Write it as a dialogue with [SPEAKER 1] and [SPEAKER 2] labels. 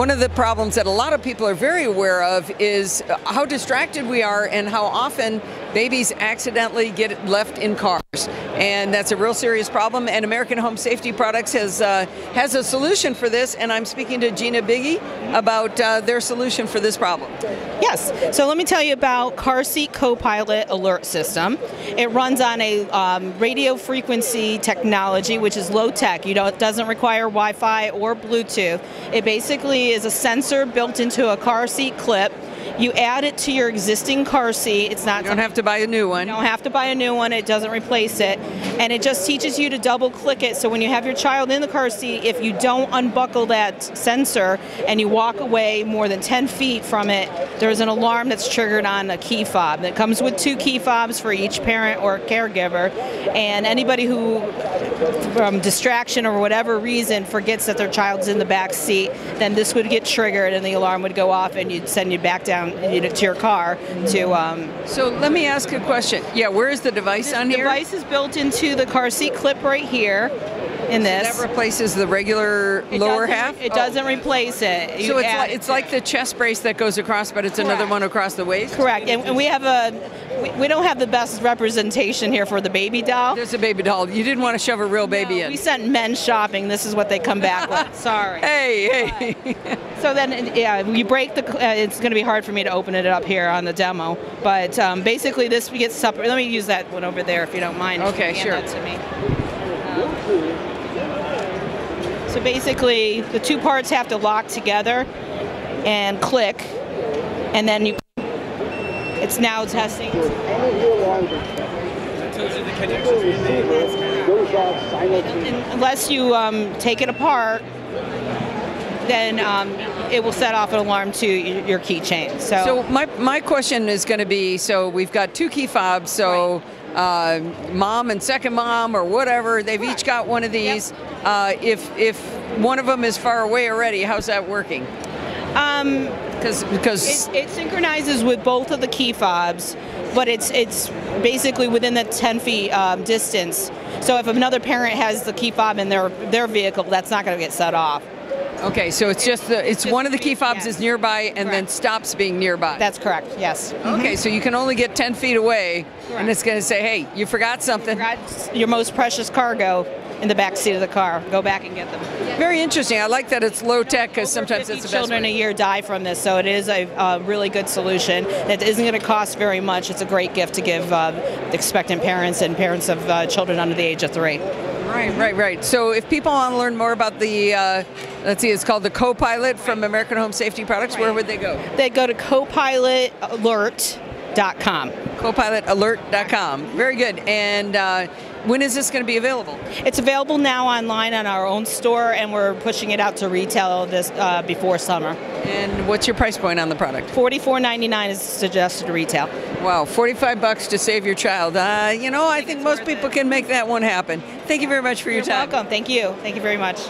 [SPEAKER 1] one of the problems that a lot of people are very aware of is how distracted we are and how often babies accidentally get left in cars. And that's a real serious problem. And American Home Safety Products has uh, has a solution for this. And I'm speaking to Gina Bigge about uh, their solution for this problem.
[SPEAKER 2] Yes. So let me tell you about Car Seat Copilot Alert System. It runs on a um, radio frequency technology, which is low tech. You it doesn't require Wi-Fi or Bluetooth. It basically is a sensor built into a car seat clip you add it to your existing car seat. It's not.
[SPEAKER 1] You don't have to buy a new one.
[SPEAKER 2] You don't have to buy a new one. It doesn't replace it, and it just teaches you to double click it. So when you have your child in the car seat, if you don't unbuckle that sensor and you walk away more than 10 feet from it, there's an alarm that's triggered on a key fob. That comes with two key fobs for each parent or caregiver, and anybody who, from distraction or whatever reason, forgets that their child's in the back seat, then this would get triggered and the alarm would go off and you'd send you back down down you know, to your car to. Um,
[SPEAKER 1] so let me ask a question. Yeah, where is the device on here?
[SPEAKER 2] The device is built into the car seat clip right here. In this,
[SPEAKER 1] so that replaces the regular
[SPEAKER 2] it
[SPEAKER 1] lower half.
[SPEAKER 2] It doesn't oh. replace it.
[SPEAKER 1] You so it's like, it's like the chest brace that goes across, but it's Correct. another one across the waist.
[SPEAKER 2] Correct, and, and we have a we, we, don't have the best representation here for the baby doll.
[SPEAKER 1] There's a baby doll. You didn't want to shove a real baby
[SPEAKER 2] no,
[SPEAKER 1] in.
[SPEAKER 2] We sent men shopping. This is what they come back with. Sorry.
[SPEAKER 1] Hey, hey.
[SPEAKER 2] so then, yeah, you break the. Uh, it's going to be hard for me to open it up here on the demo, but um, basically this gets separate. Let me use that one over there if you don't mind.
[SPEAKER 1] Okay, sure.
[SPEAKER 2] to me. So basically, the two parts have to lock together and click, and then you. It's now testing. Unless you um, take it apart, then um, it will set off an alarm to your keychain. So,
[SPEAKER 1] so my, my question is going to be, so we've got two key fobs, so right. Uh, mom and second mom or whatever, they've each got one of these. Yep. Uh, if if one of them is far away already, how's that working?
[SPEAKER 2] Um,
[SPEAKER 1] Cause, because
[SPEAKER 2] it, it, synchronizes with both of the key fobs, but it's it's basically within the 10 feet um, distance. So if another parent has the key fob in their their vehicle, that's not going to get set off.
[SPEAKER 1] Okay, so it's just the it's just one of the key fobs is nearby and correct. then stops being nearby.
[SPEAKER 2] That's correct. Yes.
[SPEAKER 1] Okay, so you can only get 10 feet away, correct. and it's going to say, "Hey, you forgot something."
[SPEAKER 2] You forgot your most precious cargo in the back seat of the car. Go back and get them.
[SPEAKER 1] Very interesting. I like that it's low tech because sometimes it's the best
[SPEAKER 2] children
[SPEAKER 1] way.
[SPEAKER 2] a year die from this, so it is a, a really good solution. It isn't going to cost very much. It's a great gift to give uh, expectant parents and parents of uh, children under the age of three.
[SPEAKER 1] Right, right, right. So if people want to learn more about the, uh, let's see, it's called the Copilot from American Home Safety Products, where would they go?
[SPEAKER 2] They go to copilotalert.com.
[SPEAKER 1] Copilotalert.com. Very good. And uh, when is this going to be available?
[SPEAKER 2] It's available now online on our own store, and we're pushing it out to retail this uh, before summer.
[SPEAKER 1] And what's your price point on the product?
[SPEAKER 2] Forty-four ninety-nine is suggested retail.
[SPEAKER 1] Wow, forty-five bucks to save your child. Uh, you know, I, I think, think most people it. can make that one happen. Thank you very much for
[SPEAKER 2] You're
[SPEAKER 1] your time.
[SPEAKER 2] Welcome. Thank you. Thank you very much.